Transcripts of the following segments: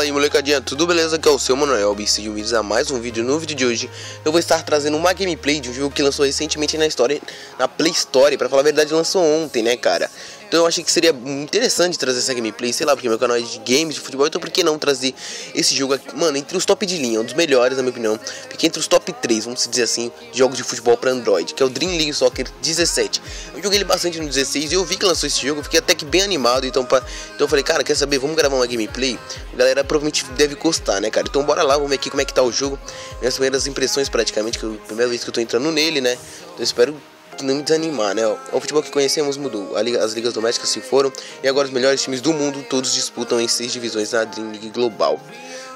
Fala aí molecadinha, tudo beleza? Aqui é o seu Manuel e sejam bem-vindos a mais um vídeo. No vídeo de hoje eu vou estar trazendo uma gameplay de um jogo que lançou recentemente na história, na Play Store. Pra falar a verdade, lançou ontem, né, cara? Então eu achei que seria interessante trazer essa gameplay, sei lá, porque meu canal é de games, de futebol, então por que não trazer esse jogo aqui? Mano, entre os top de linha, um dos melhores na minha opinião, porque entre os top 3, vamos dizer assim, de jogos de futebol para Android, que é o Dream League Soccer 17. Eu joguei ele bastante no 16 e eu vi que lançou esse jogo, fiquei até que bem animado, então, pra... então eu falei, cara, quer saber, vamos gravar uma gameplay? A galera provavelmente deve gostar, né, cara? Então bora lá, vamos ver aqui como é que tá o jogo, minhas primeiras impressões praticamente, que é a primeira vez que eu tô entrando nele, né? Então eu espero não me desanimar, né? O futebol que conhecemos mudou, as ligas domésticas se foram e agora os melhores times do mundo todos disputam em seis divisões na Dream League Global.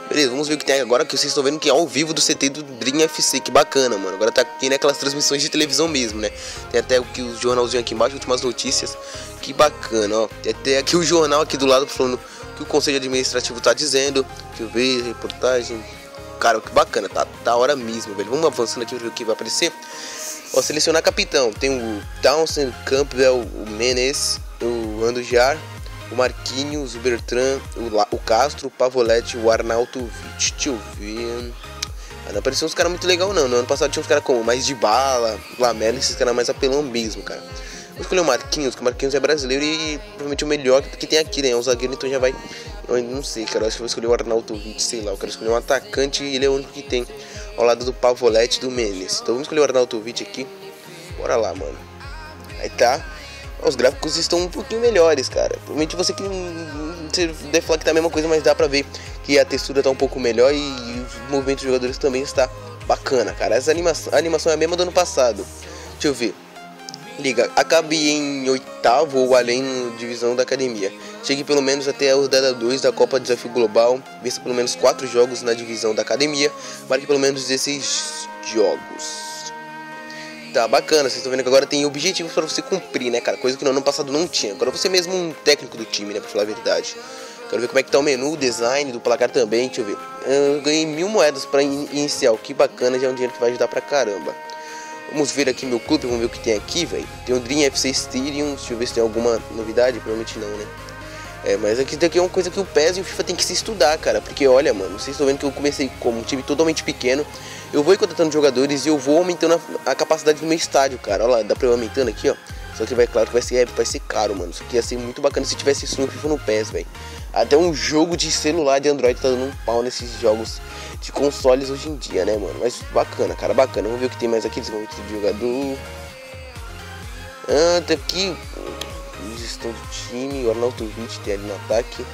Beleza, vamos ver o que tem agora que vocês estão vendo que é ao vivo do CT do Dream FC, que bacana, mano. Agora tá aqui naquelas transmissões de televisão mesmo, né? Tem até o que o jornalzinho aqui embaixo, últimas notícias. Que bacana, ó. Tem até aqui o jornal aqui do lado falando que o conselho administrativo tá dizendo. Deixa eu ver, reportagem. Cara, que bacana, tá da hora mesmo, velho. Vamos avançando aqui para ver o que vai aparecer. Ó, selecionar capitão. Tem o Townsend, Campbell, o Menes, o Andujar, o Marquinhos, o Bertrand, o, La, o Castro, o Pavoletti, o Arnautovic. Deixa eu ver. Ah, não apareceu uns caras muito legal não. No ano passado tinha uns caras como mais de bala, Lamela, esses caras mais apelão mesmo, cara. Vou escolher o Marquinhos, que o Marquinhos é brasileiro e provavelmente o melhor que tem aqui, né? É um zagueiro, então já vai. Eu não sei, cara. Eu acho que vou escolher o Arnautovic, sei lá. Eu quero escolher um atacante e ele é o único que tem ao lado do Pavoletti do Menes. Então vamos escolher o Arnautovic aqui. Bora lá, mano. Aí tá. Os gráficos estão um pouquinho melhores, cara. Provavelmente você que você deve falar que tá a mesma coisa, mas dá pra ver que a textura tá um pouco melhor e, os movimentos dos jogadores também está bacana, cara. Essa animação, a animação é a mesma do ano passado. Deixa eu ver. Liga, acabe em oitavo ou além na divisão da academia. Chegue pelo menos até a rodada 2 da Copa Desafio Global. Vença pelo menos 4 jogos na divisão da academia. Marque pelo menos 16 jogos. Tá bacana, vocês estão vendo que agora tem objetivos para você cumprir, né, cara? Coisa que no ano passado não tinha. Agora você mesmo um técnico do time, né, pra falar a verdade. Quero ver como é que tá o menu, o design do placar também, deixa eu ver. Eu ganhei mil moedas para inicial, que bacana, já é um dinheiro que vai ajudar pra caramba. Vamos ver aqui meu clube, vamos ver o que tem aqui, velho. Tem o Dream FC Stadium, deixa eu ver se tem alguma novidade, provavelmente não, né? É, mas aqui daqui é uma coisa que o PES e o FIFA tem que se estudar, cara. Porque olha, mano, vocês estão vendo que eu comecei como um time totalmente pequeno. Eu vou contratando jogadores e eu vou aumentando a, a, capacidade do meu estádio, cara. Olha lá, dá pra eu aumentando aqui, ó. Só que claro que vai ser, é, vai ser caro, mano. Isso aqui ia ser muito bacana se tivesse isso no FIFA no PES, velho. Até um jogo de celular de Android tá dando um pau nesses jogos de consoles hoje em dia, né, mano? Mas bacana, cara, bacana. Vamos ver o que tem mais aqui, desenvolvimento de jogador. Ah, tem aqui gestão do time, o Arnautovic tem ali no ataque.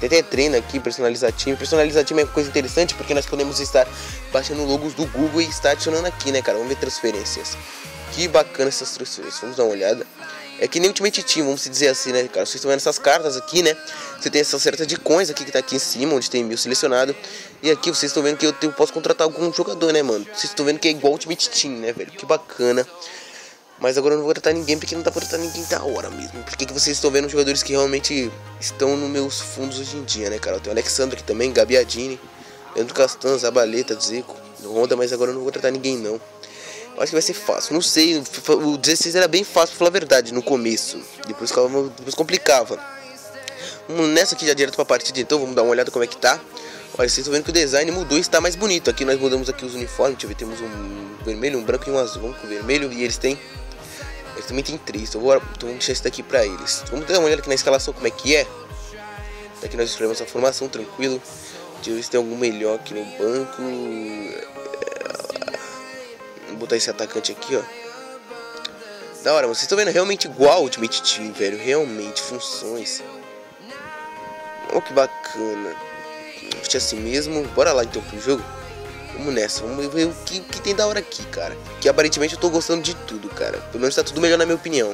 Tem até treino aqui, personalizar time. Personalizar time é coisa interessante porque nós podemos estar baixando logos do Google e estar adicionando aqui, né, cara? Vamos ver transferências. Que bacana essas transferências. Vamos dar uma olhada. É que nem Ultimate Team, vamos dizer assim, né, cara? Vocês estão vendo essas cartas aqui, né? Você tem essa certa de coins aqui que tá aqui em cima, onde tem mil selecionado. E aqui vocês estão vendo que eu, tenho, posso contratar algum jogador, né, mano? Vocês estão vendo que é igual Ultimate Team, né, velho? Que bacana. Mas agora eu não vou tratar ninguém porque não dá pra tratar ninguém da hora mesmo. Porque que vocês estão vendo jogadores que realmente estão nos meus fundos hoje em dia, né, cara? Tem o Alexandre aqui também, Gabiadini, Leandro Castan, Zabaleta, Zico, Honda, mas agora eu não vou tratar ninguém não. Acho que vai ser fácil. Não sei, o 16 era bem fácil, pra falar a verdade, no começo. Depois, depois complicava. Nessa aqui já direto pra partida, então vamos dar uma olhada como é que tá. Olha, vocês estão vendo que o design mudou e está mais bonito. Aqui nós mudamos aqui os uniformes, deixa eu ver, temos um vermelho, um branco e um azul. Vamos com o vermelho e eles têm eles também tem três, então vou, então vamos deixar isso daqui pra eles. Vamos dar uma olhada aqui na escalação como é que é. Daqui nós escrevemos a formação, tranquilo. Deixa eu ver se tem algum melhor aqui no banco. Vou botar esse atacante aqui, ó. Da hora, vocês estão vendo realmente igual o Ultimate Team, velho. Realmente, funções. Oh, que bacana. Acho assim mesmo. Bora lá então pro jogo. Vamos nessa, vamos ver o que, que tem da hora aqui, cara. Que aparentemente eu tô gostando de tudo, cara. Pelo menos tá tudo melhor na minha opinião.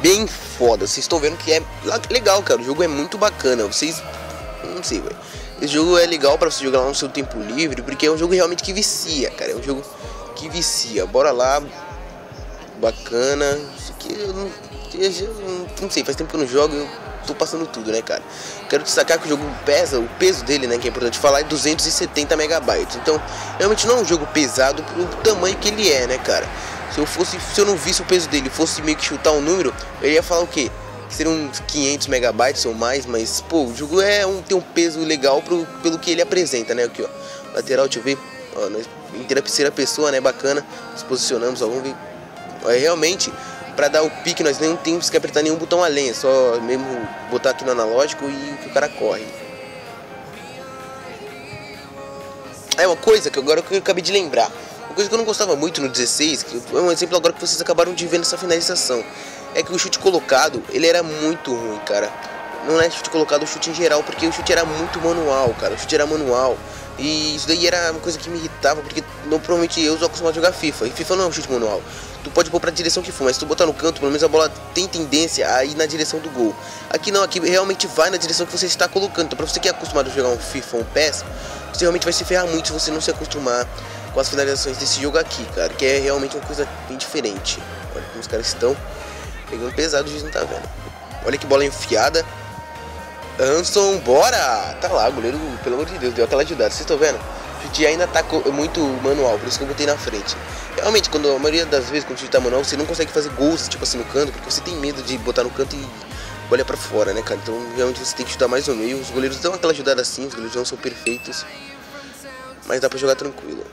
Bem foda, vocês estão vendo que é legal, cara. O jogo é muito bacana. Vocês. Não sei, velho. Esse jogo é legal para você jogar no seu tempo livre, porque é um jogo realmente que vicia, cara. É um jogo que vicia. Bora lá. Bacana. Isso aqui eu não, não sei, faz tempo que eu não jogo. Eu tô passando tudo, né, cara? Quero destacar que o jogo pesa, o peso dele, né, que é importante falar, é 270 megabytes. Então, realmente não é um jogo pesado pro tamanho que ele é, né, cara? Se eu fosse, se eu não visse o peso dele, fosse meio que chutar um número, eu ia falar o quê? seriam uns 500 megabytes ou mais, mas pô, o jogo é um, tem um peso legal pro, pelo que ele apresenta, né? Aqui, ó, lateral, deixa eu ver, ó, nós, em terceira pessoa, né? Bacana, nos posicionamos, ó, vamos ver. Ó, é realmente, para dar o pique, nós nem temos que apertar nenhum botão além, é só mesmo botar aqui no analógico e que o cara corre. É uma coisa que agora que eu acabei de lembrar. Coisa que eu não gostava muito no 16, que é um exemplo agora que vocês acabaram de ver nessa finalização é que o chute colocado, ele era muito ruim, cara. Não é chute colocado, o chute em geral, porque o chute era muito manual, cara. O chute era manual. E isso daí era uma coisa que me irritava, porque não, provavelmente eu sou acostumado a jogar FIFA. E FIFA não é um chute manual. Tu pode pôr pra direção que for, mas se tu botar no canto, pelo menos a bola tem tendência a ir na direção do gol. Aqui não, aqui realmente vai na direção que você está colocando. Então pra você que é acostumado a jogar um FIFA ou um PES, você realmente vai se ferrar muito se você não se acostumar com as finalizações desse jogo aqui, cara. Que é realmente uma coisa bem diferente. Olha como os caras estão. Pegando pesado, o juiz não tá vendo. Olha que bola enfiada. Anson, bora! Tá lá, goleiro, pelo amor de Deus, deu aquela ajudada. Vocês estão vendo? O chute ainda tá muito manual, por isso que eu botei na frente. Realmente, quando a maioria das vezes, quando o chute tá manual, você não consegue fazer gols, tipo assim, no canto, porque você tem medo de botar no canto e olhar pra fora, né, cara? Então, realmente, você tem que chutar mais no meio. Os goleiros dão aquela ajudada assim, os goleiros não são perfeitos. Mas dá pra jogar tranquilo.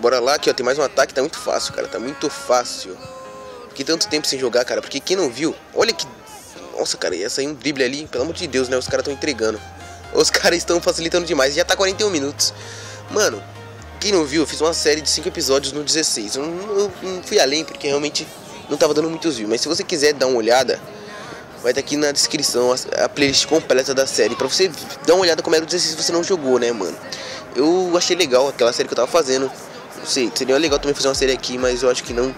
Bora lá, aqui ó, tem mais um ataque, tá muito fácil, cara, tá muito fácil. Fiquei tanto tempo sem jogar, cara, porque quem não viu, olha que... Nossa, cara, ia sair um drible ali, pelo amor de Deus, né, os caras estão entregando. Os caras estão facilitando demais, já tá 41 minutos. Mano, quem não viu, eu fiz uma série de 5 episódios no 16. Eu não, eu não fui além, porque realmente não tava dando muitos views. Mas se você quiser dar uma olhada, vai estar tá aqui na descrição a, a, playlist completa da série. Pra você dar uma olhada como era o 16 se você não jogou, né, mano. Eu achei legal aquela série que eu tava fazendo. Sei, seria legal também fazer uma série aqui, mas eu acho que não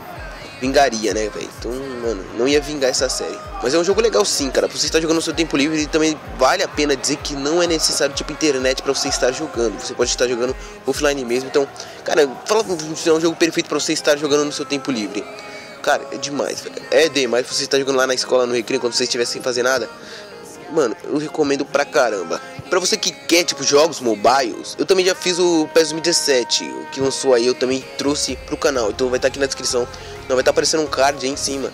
vingaria, né, velho? Então, mano, não ia vingar essa série. Mas é um jogo legal sim, cara. Pra você estar jogando no seu tempo livre e também vale a pena dizer que não é necessário, tipo, internet para você estar jogando. Você pode estar jogando offline mesmo. Então, cara, fala se é um jogo perfeito para você estar jogando no seu tempo livre. Cara, é demais, velho. É demais você estar jogando lá na escola, no recreio, quando você estiver sem fazer nada. Mano, eu recomendo pra caramba. Pra você que quer, tipo, jogos mobiles, eu também já fiz o PES 2017, o que lançou aí, eu também trouxe pro canal. Então vai estar tá aqui na descrição. Não, vai estar tá aparecendo um card aí em cima.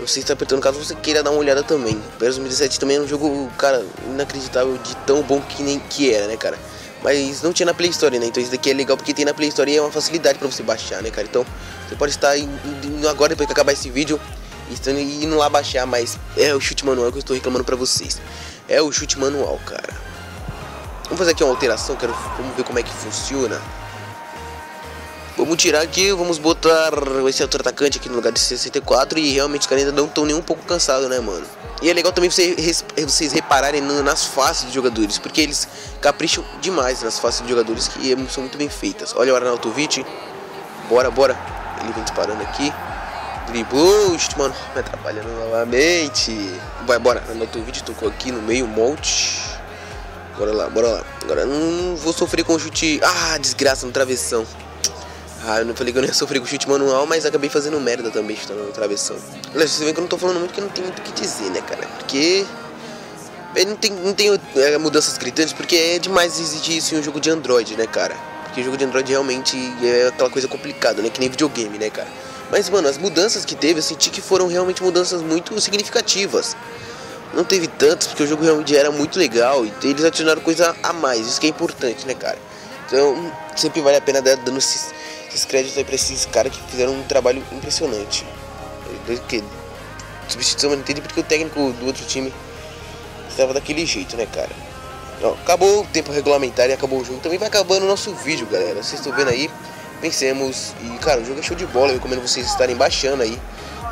Você está apertando caso você queira dar uma olhada também. PES 2017 também é um jogo, cara, inacreditável de tão bom que nem que era, né, cara? Mas não tinha na Play Store, né? Então isso daqui é legal porque tem na Play Store e é uma facilidade pra você baixar, né, cara? Então você pode estar indo agora, depois que acabar esse vídeo, estando indo lá baixar, mas é o chute manual que eu estou reclamando pra vocês. É o chute manual, cara. Vamos fazer aqui uma alteração, quero vamos ver como é que funciona. Vamos tirar aqui, vamos botar esse outro atacante aqui no lugar de 64 e realmente os caras ainda não estão nem um pouco cansados, né, mano? E é legal também vocês, vocês repararem nas faces dos jogadores, porque eles capricham demais nas faces dos jogadores que são muito bem feitas. Olha o Arnautovic, bora, bora. Ele vem disparando aqui. Driblou, mano, me atrapalhando novamente. Vai, bora. Arnautovic tocou aqui no meio, um monte. Bora lá, bora lá. Agora não vou sofrer com chute. Ah, desgraça no travessão. Ah, eu não falei que eu não ia sofrer com chute manual, mas acabei fazendo merda também chutando no travessão. Vocês veem que eu não tô falando muito porque não tem muito o que dizer, né, cara? Porque. Não tem, não tem é, mudanças gritantes, porque é demais exigir isso em um jogo de Android, né, cara? Porque o jogo de Android realmente é aquela coisa complicada, né? Que nem videogame, né, cara? Mas, mano, as mudanças que teve, eu senti que foram realmente mudanças muito significativas não teve tantos, porque o jogo realmente era muito legal e eles adicionaram coisa a mais, isso que é importante, né, cara? Então, sempre vale a pena dar dando esses, esses créditos aí pra esses caras que fizeram um trabalho impressionante. Que substituição não entendi porque o técnico do outro time estava daquele jeito, né, cara? Acabou o tempo regulamentar e acabou o jogo. Também vai acabando o nosso vídeo, galera. Vocês estão vendo aí? Pensemos. E, cara, o jogo é show de bola. Eu recomendo vocês estarem baixando aí.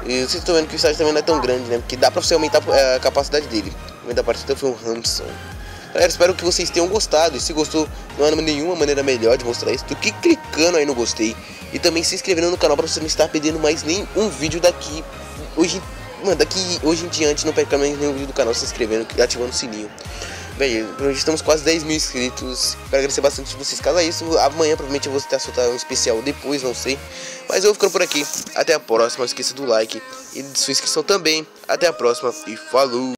E vocês estão vendo que o estádio também não é tão grande, né? Porque dá pra você aumentar é, a capacidade dele. O momento da partida foi um Hanson. Galera, espero que vocês tenham gostado. E se gostou, não há nenhuma maneira melhor de mostrar isso do que clicando aí no gostei. E também se inscrevendo no canal para você não estar perdendo mais nenhum vídeo daqui. Hoje, mano, daqui hoje em diante não perca mais nenhum vídeo do canal se inscrevendo e ativando o sininho. Bem, estamos quase 10 mil inscritos. Quero agradecer bastante vocês. Caso é isso, amanhã provavelmente eu vou estar soltando um especial depois, não sei. Mas eu vou ficando por aqui. Até a próxima. Não esqueça do like e de sua inscrição também. Até a próxima e falou!